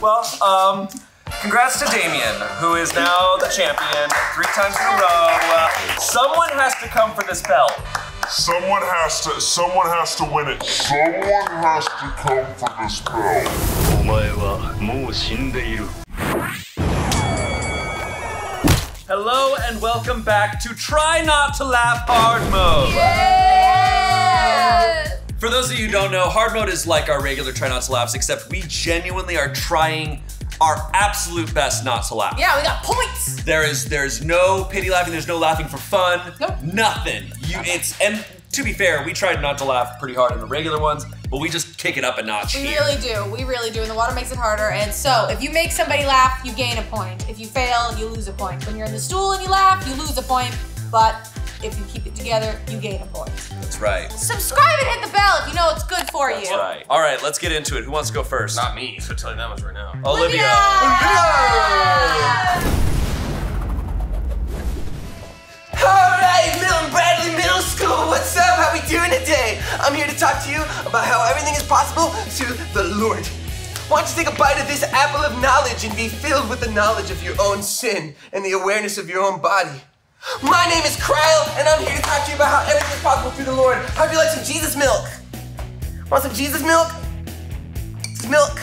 Well, um, congrats to Damien, who is now the champion three times in a row. Uh, someone has to come for this belt. Someone has to someone has to win it. Someone has to come for this belt. お前はもう死んでいる Hello and welcome back to Try Not to Laugh Hard Mode. For those of you who don't know, hard mode is like our regular try not to laughs, except we genuinely are trying our absolute best not to laugh. Yeah, we got points. There is there's no pity laughing, there's no laughing for fun. Nope. Nothing. You it's and to be fair, we tried not to laugh pretty hard in the regular ones, but we just kick it up a notch We here. really do. We really do. And the water makes it harder. And so, if you make somebody laugh, you gain a point. If you fail, you lose a point. When you're in the stool and you laugh, you lose a point. But if you keep together, you gain a point. That's right. Subscribe and hit the bell if you know it's good for you. That's right. All right, let's get into it. Who wants to go first? Not me, so tell you that much right now. Olivia. Alright, Milton Bradley Middle School, what's up? How we doing today? I'm here to talk to you about how everything is possible to the Lord. Why don't you take a bite of this apple of knowledge and be filled with the knowledge of your own sin and the awareness of your own body? My name is Kryle, and I'm here to talk to you about how everything is possible through the Lord. How'd you like some Jesus milk? Want some Jesus milk? It's milk.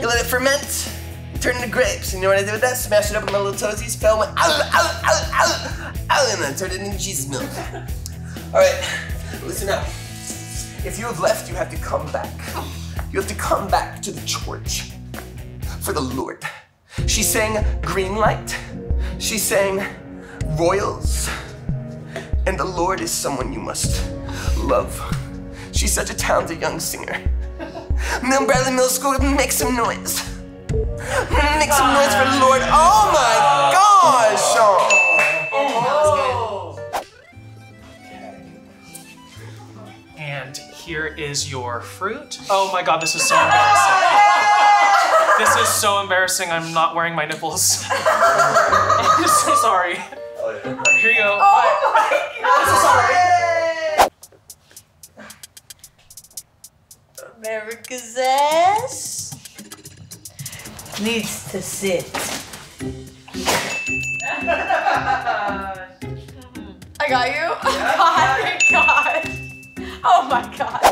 You let it ferment, turn into grapes. And you know what I did with that? Smashed it up with my little toesies, fell, went, ow, ow, ow, ow, ow, and then turned it into Jesus milk. All right, listen up. If you have left, you have to come back. You have to come back to the church for the Lord. She sang Green Light. She sang Royals. And the Lord is someone you must love. She's such a talented young singer. Mill Bradley Middle School, make some noise. Make some noise for the Lord. Oh my gosh! Oh. And here is your fruit. Oh my god, this is so embarrassing. This is so embarrassing. I'm not wearing my nipples. I'm so sorry. Here you go. Oh America's ass needs to sit. I got you. Oh god, thank God. Oh my god.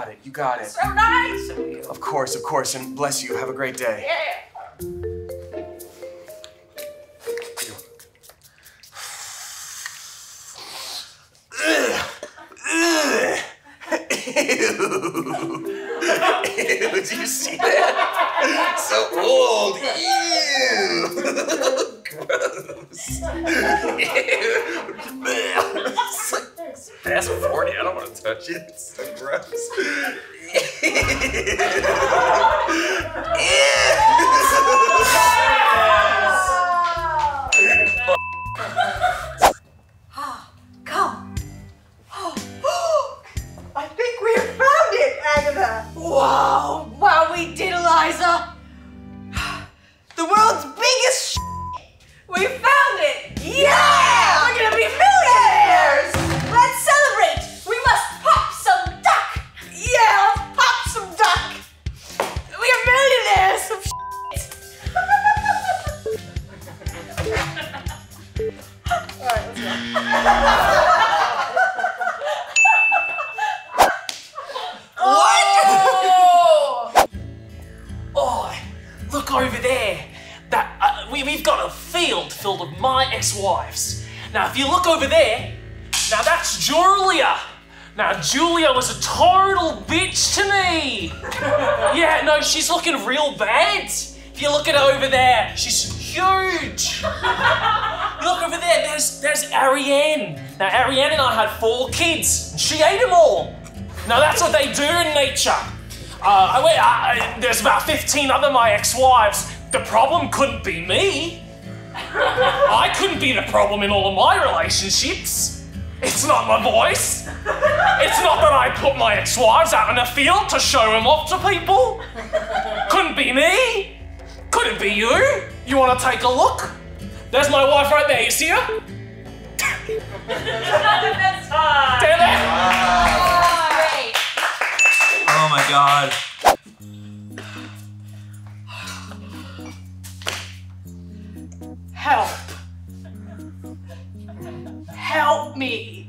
Got it. You got it. So nice of you. Of course, of course, and bless you. Have a great day. Yeah. Ex-wives. Now, if you look over there, now that's Julia. Now, Julia was a total bitch to me. yeah, no, she's looking real bad. If you look at her over there, she's huge. Look over there. There's there's Ariane. Now Ariane and I had four kids. and She ate them all. Now that's what they do in nature. Uh, I, there's about 15 other my ex-wives. The problem couldn't be me. I couldn't be the problem in all of my relationships. It's not my voice. It's not that I put my ex-wives out in the field to show them off to people. Couldn't be me. Could it be you? You want to take a look? There's my wife right there. You see her? There, there. Great. Oh my god. Help. Help me.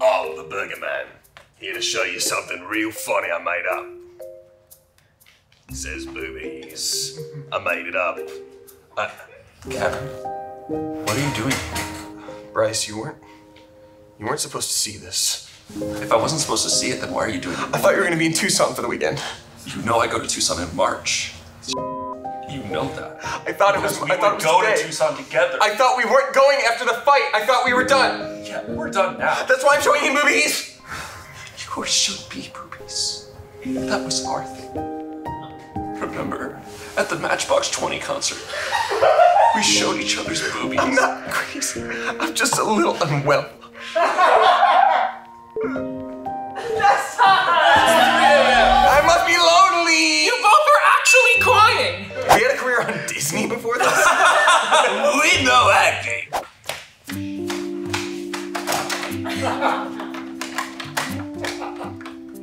Oh, the Burger Man. Here to show you something real funny I made up. Says boobies. I made it up. Uh, Gavin, what are you doing? Bryce, you weren't. You weren't supposed to see this. If I wasn't supposed to see it, then why are you doing it? I thought you were gonna be in Tucson for the weekend. You know I go to Tucson in March. You know that. I thought it was. We I thought it would was go today. to Tucson together. I thought we weren't going after the fight. I thought we were done. Yeah, we're done now. That's why I'm showing you movies. You should be boobies. That was our thing. Remember, at the Matchbox 20 concert, we showed each other's boobies. I'm not crazy. I'm just a little unwell. That's not. I must be lonely. Crying. We had a career on Disney before this. we know acting.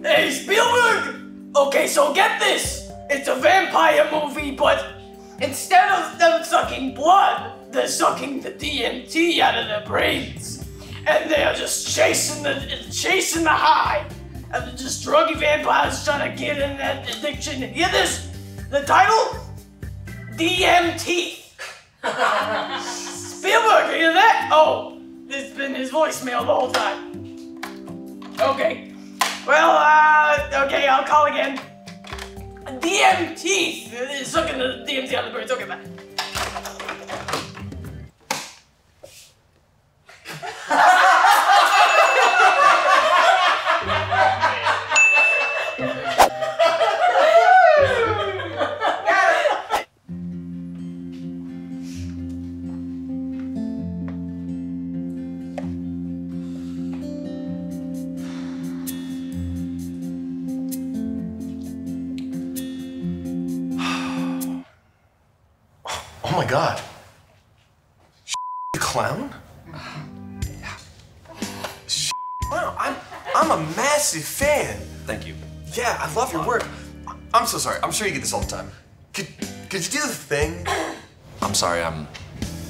Hey, Spielberg! Okay, so get this. It's a vampire movie, but instead of them sucking blood, they're sucking the DMT out of their brains. And they are just chasing the chasing the high. And they're just druggy vampires trying to get in that addiction. Hear this? The title? DMT. Spielberg, hear that? Oh, it's been his voicemail the whole time. Okay. Well, uh, okay, I'll call again. DMT! Sucking the DMT of the birds. Okay, bye. Clown? Wow, I'm I'm a massive fan. Thank you. Yeah, I love your work. I'm so sorry. I'm sure you get this all the time. Could could you do the thing? I'm sorry, I'm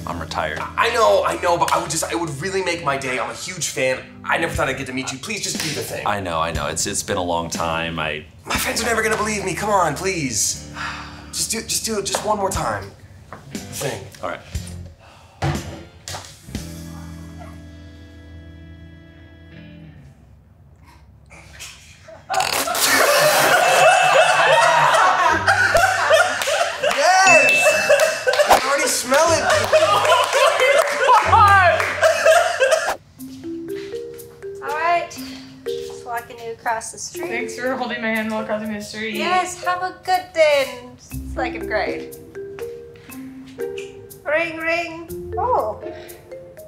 I'm retired. I know, I know, but I would just it would really make my day. I'm a huge fan. I never thought I'd get to meet you. Please just do the thing. I know, I know. It's it's been a long time. I My friends are never gonna believe me. Come on, please. Just do just do it just one more time. Thing. all right. Across the street. Thanks for holding my hand while crossing the street. Yes, have a good day in second grade. Ring, ring. Oh,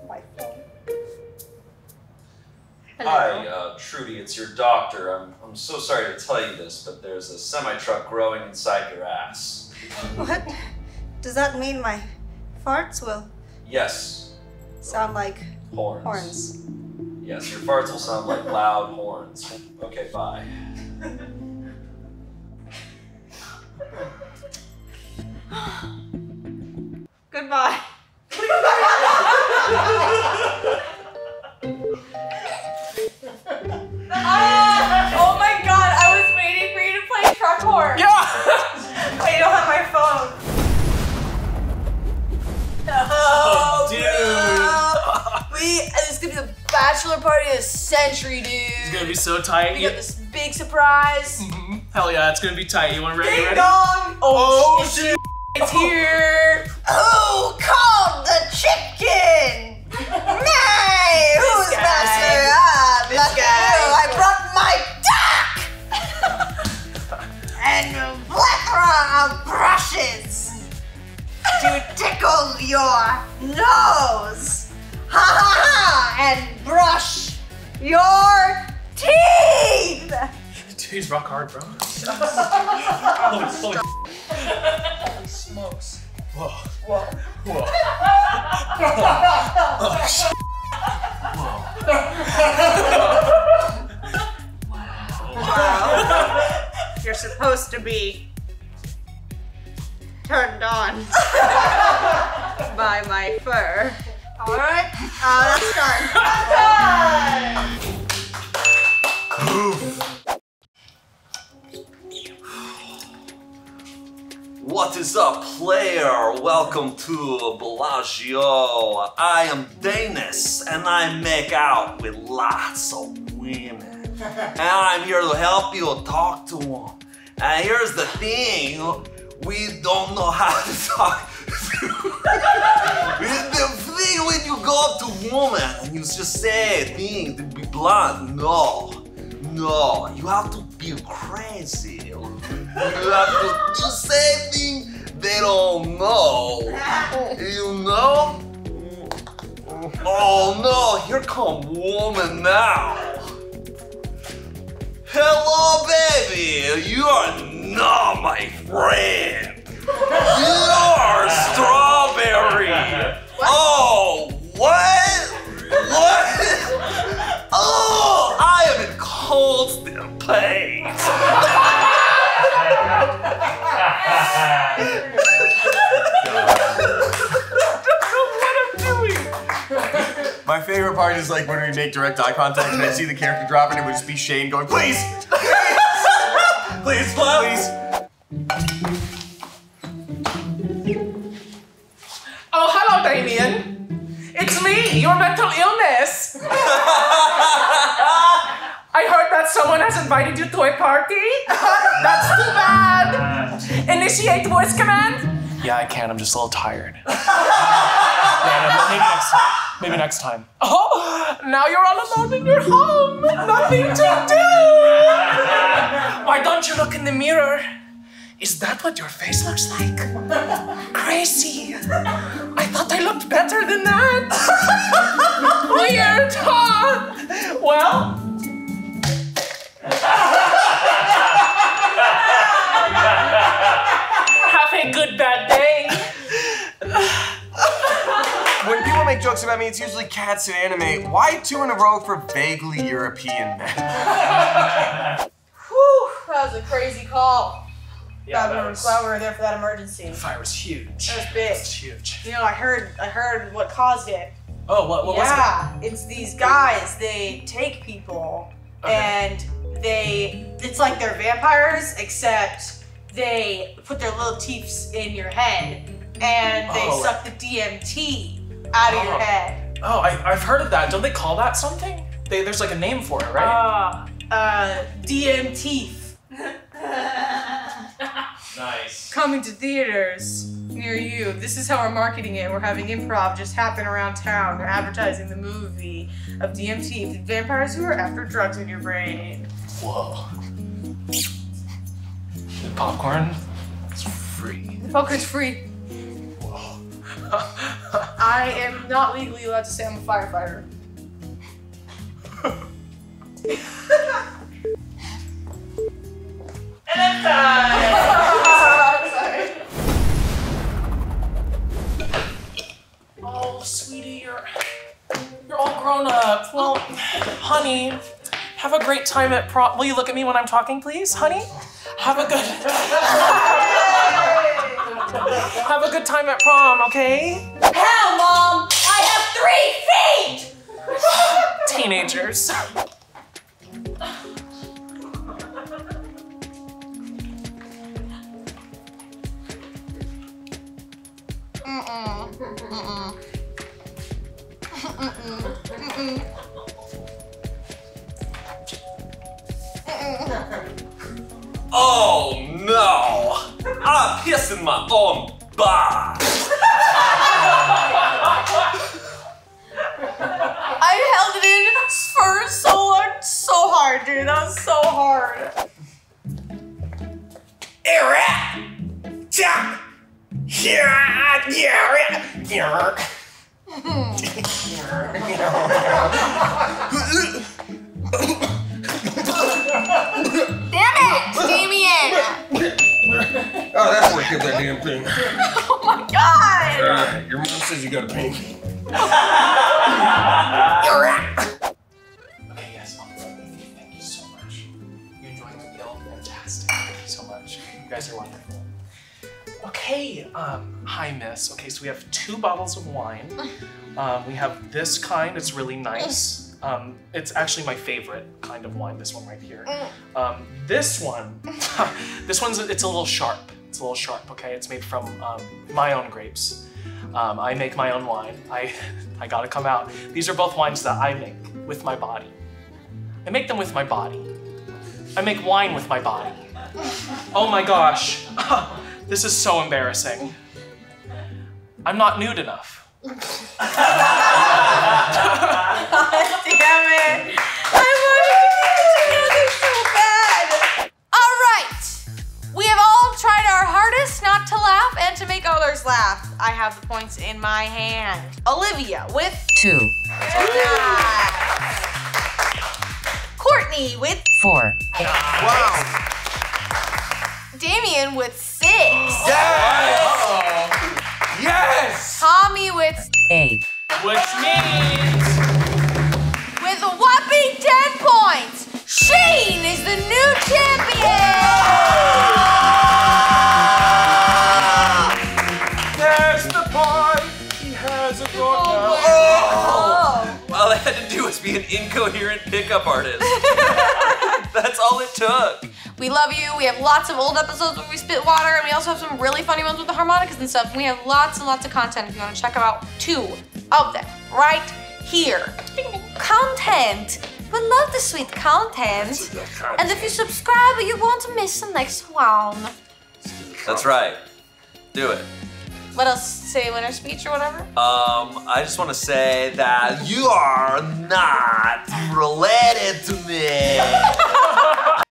my phone. Hi, uh, Trudy, it's your doctor. I'm, I'm so sorry to tell you this, but there's a semi truck growing inside your ass. What? Does that mean my farts will Yes, sound like horns. horns? Yes, your farts will sound like loud horns. Okay, bye. Goodbye. Ah, oh my god, I was waiting for you to play truck horse. Yeah. Wait, I don't have my phone. Oh, dude. We, bachelor party of the century, dude. It's gonna be so tight. We got this big surprise. Mm-hmm. Hell yeah, it's gonna be tight. You wanna ready? Ding ready? dong. Oh, oh It's- shit. It's here. Who called the chicken? Nay, who's guy. messing up? This Look guy. you, I brought my duck! and a plethora of brushes to tickle your nose. Ha ha ha! And brush your teeth! Dude, he's rock hard, bro. holy, holy. Holy smokes. Whoa. Whoa. Whoa. Oh, shit. You're supposed to be turned on by my fur. Alright, uh, let's start. What is up, player? Welcome to Bellagio. I am Danis, and I make out with lots of women. And I'm here to help you talk to them. And here's the thing we don't know how to talk. the thing when you go up to woman and you just say things to be blunt, no. No, you have to be crazy. You have to you say things they don't know. You know? Oh no, here come woman now. Hello, baby. You are not my friend. You are strawberry. Oh, what? What? Oh, I am in constant pain. My favorite part is like when we make direct eye contact and I see the character drop and it would just be Shayne going, please! Please, please. Oh, someone has invited you to a party. That's too bad. Initiate voice command. Yeah, I can. I'm just a little tired. yeah, maybe next time. Maybe next time. Oh, now you're all alone in your home. Nothing to do. Why don't you look in the mirror? Is that what your face looks like? Crazy. I thought I looked better than that. Weird, huh? Well. Have a good bad day. When people make jokes about me, it's usually cats and anime. Why two in a row for vaguely European men? Whew, that was a crazy call. Yeah, glad, we that were, was- glad we were there for that emergency. The Fire was huge. That was big. It's huge. You know, I heard, I heard what caused it. Oh, what, what was yeah, it's these guys. They take people and they. It's like they're vampires, except they put their little teeth in your head and they Oh. suck the DMT out of your Oh. head. Oh, I, I've heard of that. Don't they call that something? They, there's like a name for it, right? Uh, uh, DM teeth. nice. Coming to theaters near you. This is how we're marketing it. We're having improv just happen around town. We're advertising the movie of DMT, the vampires who are after drugs in your brain. Whoa. The popcorn? It's free. The popcorn's free. Whoa. I am not legally allowed to say I'm a firefighter. and I'm Sorry. Oh, sweetie, you're you're all grown up. Well, honey, have a great time at prom. Will you look at me when I'm talking, please, honey? Have a good. Have a good time at prom, okay? Hell, Mom! I have three feet! Teenagers. Oh Pissing my own butt. I held it in for so long, so hard, dude. That was so hard. Damn it, Damien! Oh, that's what killed that damn thing. Oh my god! Uh, your mom says you got a pink. Okay, yes, I'll go with you. Thank you so much. You enjoyed the meal? Fantastic. Thank you so much. You guys are wonderful. Okay, um, hi, miss. Okay, so we have two bottles of wine. Um, we have this kind, it's really nice. Um, it's actually my favorite kind of wine, this one right here. Um, this one, this one's, it's a little sharp. It's a little sharp, okay? It's made from um, my own grapes. Um, I make my own wine. I, I gotta come out. These are both wines that I make with my body. I make them with my body. I make wine with my body. Oh my gosh. This is so embarrassing. I'm not nude enough. Damn it! I wanted to get together so bad. All right, we have all tried our hardest not to laugh and to make others laugh. I have the points in my hand. Olivia with Two. nine. Courtney with Four. Wow. Damien with six. Yes! Tommy with Eight. Which means with a whopping 10 points. Shayne is the new champion. There's the boy. He has a oh, dog now. Oh. All I had to do was be an incoherent pickup artist. That's all it took. We love you. We have lots of old episodes where we spit water, and we also have some really funny ones with the harmonicas and stuff. We have lots and lots of content if you want to check out two of them right here. Content. We love the sweet content. And if you subscribe, you won't miss the next one. That's right. Do it. What else? Say winner speech or whatever? Um, I just want to say that you are not related to